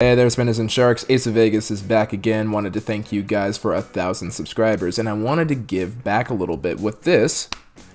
Hey there, Spinners and Sharks. Ace of Vegas is back again. Wanted to thank you guys for a thousand subscribers, and I wanted to give back a little bit with this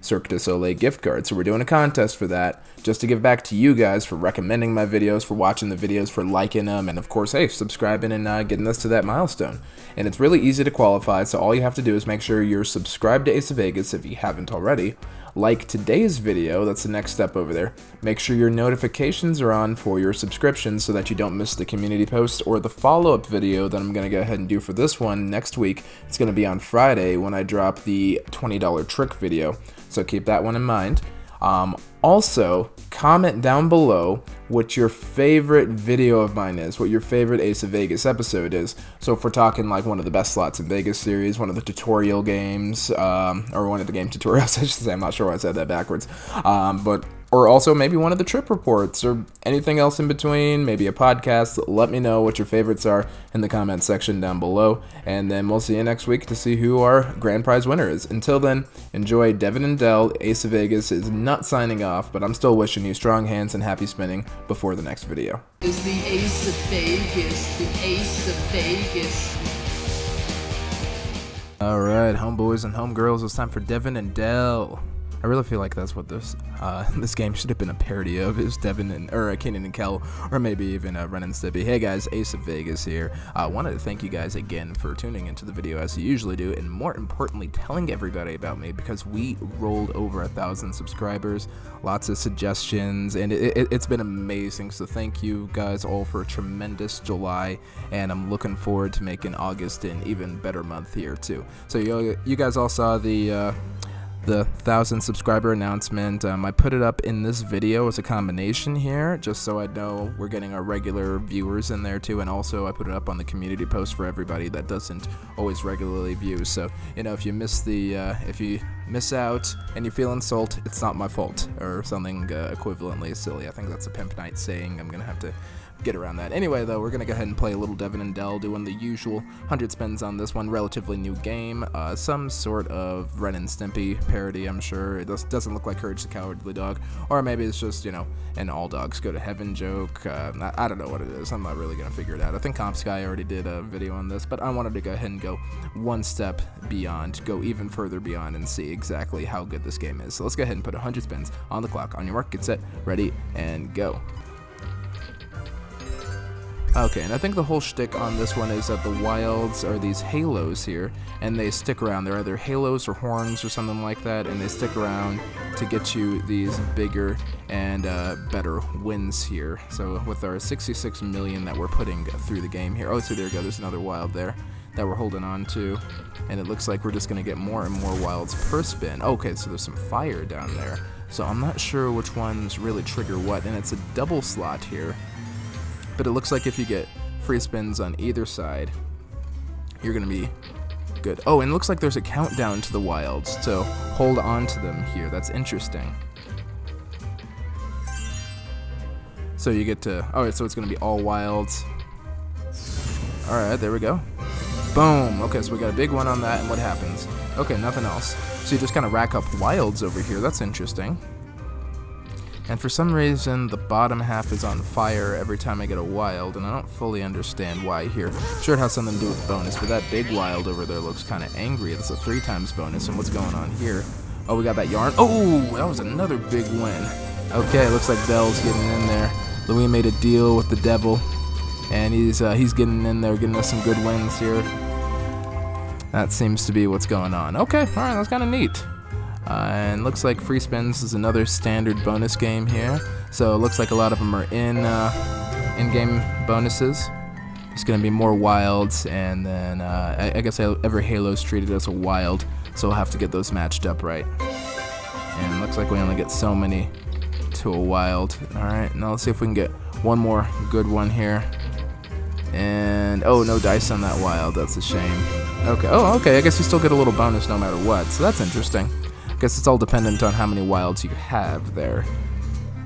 Cirque du Soleil gift card. So we're doing a contest for that, just to give back to you guys for recommending my videos, for watching the videos, for liking them, and of course, hey, subscribing and uh, getting us to that milestone. And it's really easy to qualify, so all you have to do is make sure you're subscribed to Ace of Vegas if you haven't already, like today's video, that's the next step over there. Make sure your notifications are on for your subscriptions so that you don't miss the community post or the follow-up video that I'm going to go ahead and do for this one next week. It's going to be on Friday when I drop the $20 trick video, so keep that one in mind. Um, also, comment down below what your favorite video of mine is, what your favorite Ace of Vegas episode is. So if we're talking like one of the best slots in Vegas series, one of the tutorial games, um, or one of the game tutorials, I should say, I'm not sure why I said that backwards, um, but or also maybe one of the trip reports or anything else in between, maybe a podcast. Let me know what your favorites are in the comment section down below, and then we'll see you next week to see who our grand prize winner is. Until then, enjoy Devin and Dell. Ace of Vegas is not signing off, but I'm still wishing you strong hands and happy spinning before the next video. Is the Ace of Vegas, the Ace of Vegas. All right, homeboys and homegirls, it's time for Devin and Dell. I really feel like that's what this uh, this game should have been a parody of is Devin and or uh, Kenan and Kel or maybe even uh, Ren and Stimpy. Hey guys, Ace of Vegas here. I uh, wanted to thank you guys again for tuning into the video as you usually do, and more importantly, telling everybody about me because we rolled over a thousand subscribers, lots of suggestions, and it, it, it's been amazing. So thank you guys all for a tremendous July, and I'm looking forward to making August an even better month here too. So you you guys all saw the uh, the thousand subscriber announcement. Um, I put it up in this video as a combination here, just so I know we're getting our regular viewers in there too, and also I put it up on the community post for everybody that doesn't always regularly view. So you know, if you miss the, uh, if you miss out and you feel insult, it's not my fault, or something uh, equivalently silly. I think that's a Pimp Night saying. I'm gonna have to get around that. Anyway, though, we're going to go ahead and play a little Devin and Dell, doing the usual 100 spins on this one. Relatively new game. Uh, some sort of Ren and Stimpy parody, I'm sure. It does, doesn't look like Courage the Cowardly Dog. Or maybe it's just, you know, an All Dogs Go to Heaven joke. Uh, I, I, don't know what it is. I'm not really going to figure it out. I think Comps Guy already did a video on this, but I wanted to go ahead and go one step beyond, go even further beyond, and see exactly how good this game is. So let's go ahead and put 100 spins on the clock. On your mark, get set, ready, and go. Okay, and I think the whole shtick on this one is that the wilds are these halos here, and they stick around. They're either halos or horns or something like that, and they stick around to get you these bigger and uh, better wins here. So with our 66 million that we're putting through the game here. Oh, so there we go. There's another wild there that we're holding on to, and it looks like we're just going to get more and more wilds per spin. Okay, so there's some fire down there. So I'm not sure which ones really trigger what, and it's a double slot here but it looks like if you get free spins on either side, you're going to be good. Oh, and it looks like there's a countdown to the wilds, so hold on to them here. That's interesting. So you get to, alright, so it's going to be all wilds. Alright, there we go. Boom! Okay, so we got a big one on that, and what happens? Okay, nothing else. So you just kind of rack up wilds over here. That's interesting. And for some reason, the bottom half is on fire every time I get a wild, and I don't fully understand why here. Sure it has something to do with bonus, but that big wild over there looks kind of angry. That's a three times bonus, and what's going on here? Oh, we got that yarn. Oh, that was another big win. Okay, looks like Dell's getting in there. Louis made a deal with the devil, and he's uh, he's getting in there, getting us some good wins here. That seems to be what's going on. Okay, alright, that's kind of neat. Uh, and looks like free spins is another standard bonus game here. So it looks like a lot of them are in uh, in-game bonuses. It's going to be more wilds, and then uh, I, I, guess every Halo's treated as a wild, so we'll have to get those matched up right. And looks like we only get so many to a wild. Alright, now let's see if we can get one more good one here. And, oh, no dice on that wild, that's a shame. Okay, oh, okay, I guess you still get a little bonus no matter what, so that's interesting guess it's all dependent on how many wilds you have there.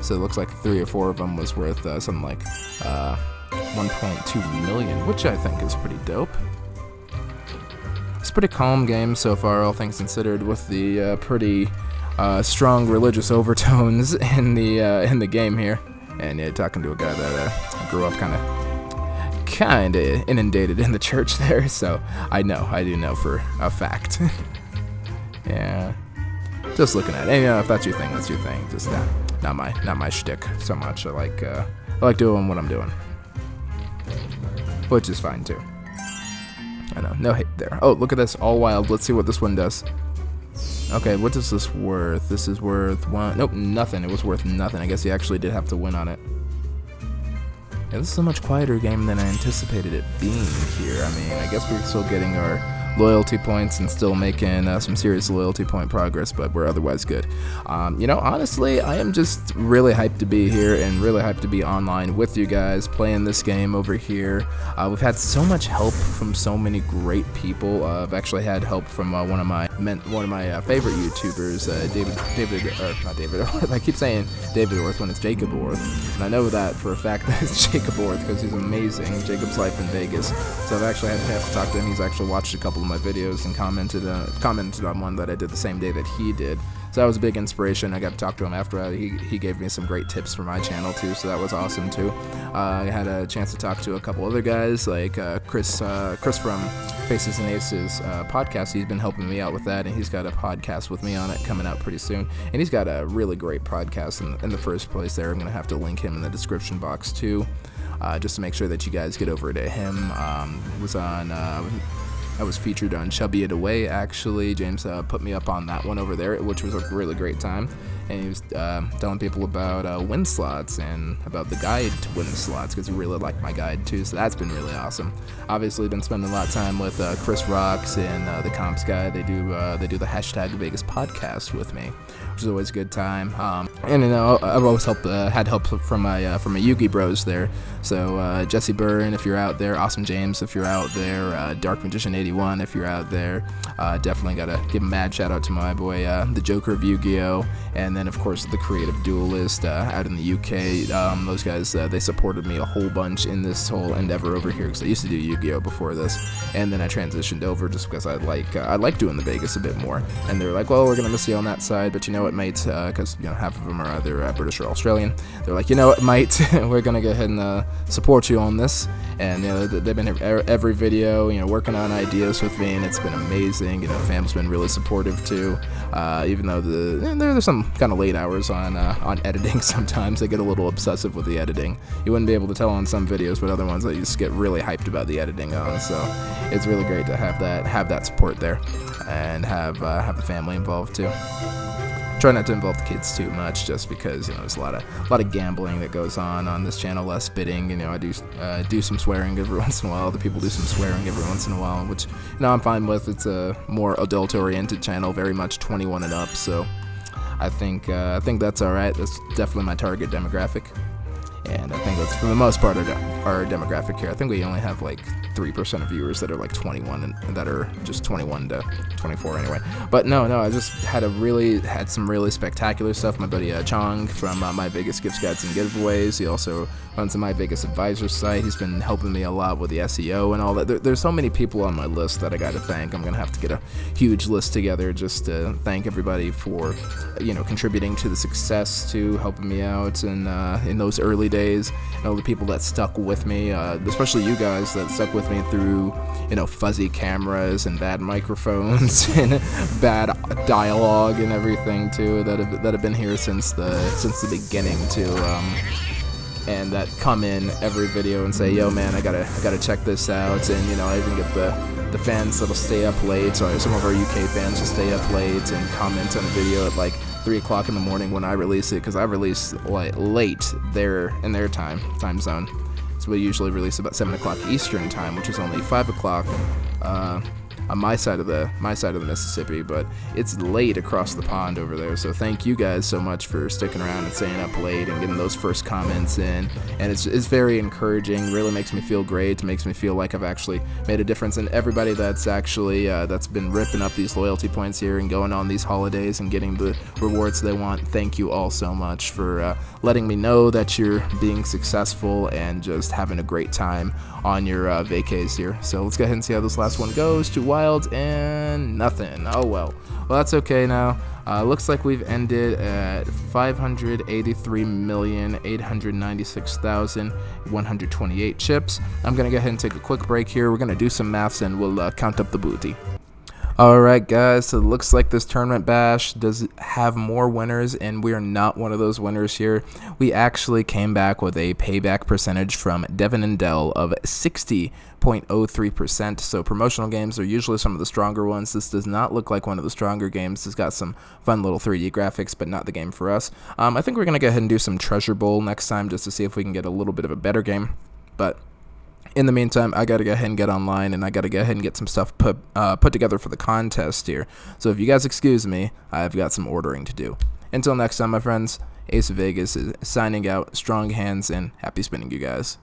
So it looks like three or four of them was worth uh, something like uh, 1.2 million, which I think is pretty dope. It's a pretty calm game so far, all things considered, with the uh, pretty uh, strong religious overtones in the uh, in the game here. And yeah, talking to a guy that uh, grew up kind of kind of inundated in the church there, so I know, I do know for a fact. yeah, just looking at it. And, you know, if that's your thing, that's your thing. Just not, not my, not my shtick so much. I like, uh, I like doing what I'm doing, which is fine too. I know, no hate there. Oh, look at this, all wild. Let's see what this one does. Okay, what is this worth? This is worth one. Nope, nothing. It was worth nothing. I guess he actually did have to win on it. Yeah, this is a much quieter game than I anticipated it being here. I mean, I guess we're still getting our loyalty points and still making uh, some serious loyalty point progress, but we're otherwise good. Um, you know, honestly, I am just really hyped to be here and really hyped to be online with you guys playing this game over here. Uh, we've had so much help from so many great people. Uh, I've actually had help from uh, one of my one of my uh, favorite YouTubers, uh, David David or not David. I keep saying David Orth when it's Jacob Orth, and I know that for a fact that it's Jacob Orth because he's amazing. Jacob's life in Vegas. So I've actually had a chance to talk to him. He's actually watched a couple of my videos and commented uh, commented on one that I did the same day that he did. So that was a big inspiration. I got to talk to him after. He, he gave me some great tips for my channel too, so that was awesome too. Uh, I had a chance to talk to a couple other guys like uh, Chris uh, Chris from Faces and Aces uh, podcast. He's been helping me out with that, and he's got a podcast with me on it coming out pretty soon. And he's got a really great podcast in, in the first place. There, I'm gonna have to link him in the description box too. Uh, just to make sure that you guys get over to him. Um, was on uh, I was featured on Chubby It Away, actually. James uh, put me up on that one over there, which was a really great time. And he was uh, telling people about uh, win slots and about the guide to win slots because he really liked my guide too. So that's been really awesome. Obviously, been spending a lot of time with uh, Chris Rocks and uh, the Comps guy. They do uh, they do the hashtag Vegas podcast with me, which is always a good time. Um, and you know, I've always helped had help from my from my Yugi Bros there. So Jesse Byrne, if you're out there, Awesome James, if you're out there, Dark Magician 81, if you're out there, definitely gotta give a mad shout out to my boy, the Joker of Yu-Gi-Oh, and then of course the Creative Duelist uh, out in the UK. Um, those guys uh, they supported me a whole bunch in this whole endeavor over here because I used to do Yu-Gi-Oh before this, and then I transitioned over just because I like uh, I like doing the Vegas a bit more. And they were like, well, we're gonna miss you on that side, but you know what, mate, because uh, you know half of them are either uh, British or Australian. They're like, you know what, mate, we're gonna go ahead and uh, support you on this. And you know they've been every video, you know, working on ideas with me, and it's been amazing. You know, fam's been really supportive too, even though the there's some kind of late hours on uh, on editing sometimes. I get a little obsessive with the editing. You wouldn't be able to tell on some videos, but other ones I just get really hyped about the editing on. So it's really great to have that have that support there, and have uh, have the family involved too try not to involve the kids too much, just because you know there's a lot of a lot of gambling that goes on on this channel. Less spitting, you know, I do uh, do some swearing every once in a while. The people do some swearing every once in a while, which you know I'm fine with. It's a more adult-oriented channel, very much 21 and up, so I think uh, I think that's all right. That's definitely my target demographic, and I think that's for the most part our, our demographic here. I think we only have like three percent of viewers that are like 21 and that are just 21 to 24 anyway. But no, no, I just had a really had some really spectacular stuff. My buddy uh, Chong from uh, My Vegas Gifts Guides and Giveaways. He also runs the My Vegas Advisor site. He's been helping me a lot with the SEO and all that. There, there's so many people on my list that I got to thank. I'm gonna have to get a huge list together just to thank everybody for you know contributing to the success, to helping me out, and uh, in those early days, and all the people that stuck with me, uh, especially you guys that stuck with me through you know fuzzy cameras and bad microphones and bad dialogue and everything too that have, that have been here since the since the beginning too. Um, and that come in every video and say, "Yo, man, I gotta, I gotta check this out." And you know, I even get the the fans that'll stay up late, or some of our UK fans will stay up late and comment on a video at like three o'clock in the morning when I release it, because I release like late there in their time time zone. So we usually release about seven o'clock Eastern time, which is only five o'clock. Uh, on my side of the my side of the Mississippi, but it's late across the pond over there. So thank you guys so much for sticking around and staying up late and getting those first comments in. And it's, it's very encouraging. Really makes me feel great. Makes me feel like I've actually made a difference. And everybody that's actually uh, that's been ripping up these loyalty points here and going on these holidays and getting the rewards they want. Thank you all so much for uh, letting me know that you're being successful and just having a great time on your uh, vacays here. So let's go ahead and see how this last one goes. Two wild, and nothing. Oh well. Well, that's okay now. Uh, looks like we've ended at 583,896,128 chips. I'm going to go ahead and take a quick break here. We're going to do some maths and we'll uh, count up the booty. Alright guys, so it looks like this tournament bash does have more winners and we are not one of those winners here. We actually came back with a payback percentage from Devin and Dell of 60.03%. So promotional games are usually some of the stronger ones. This does not look like one of the stronger games. It's got some fun little 3D graphics, but not the game for us. Um, I think we're going to go ahead and do some Treasure Bowl next time just to see if we can get a little bit of a better game. But in the meantime, I got to go ahead and get online, and I got to go ahead and get some stuff put uh, put together for the contest here. So if you guys excuse me, I've got some ordering to do. Until next time, my friends, Ace of Vegas is signing out. Strong hands and happy spinning, you guys.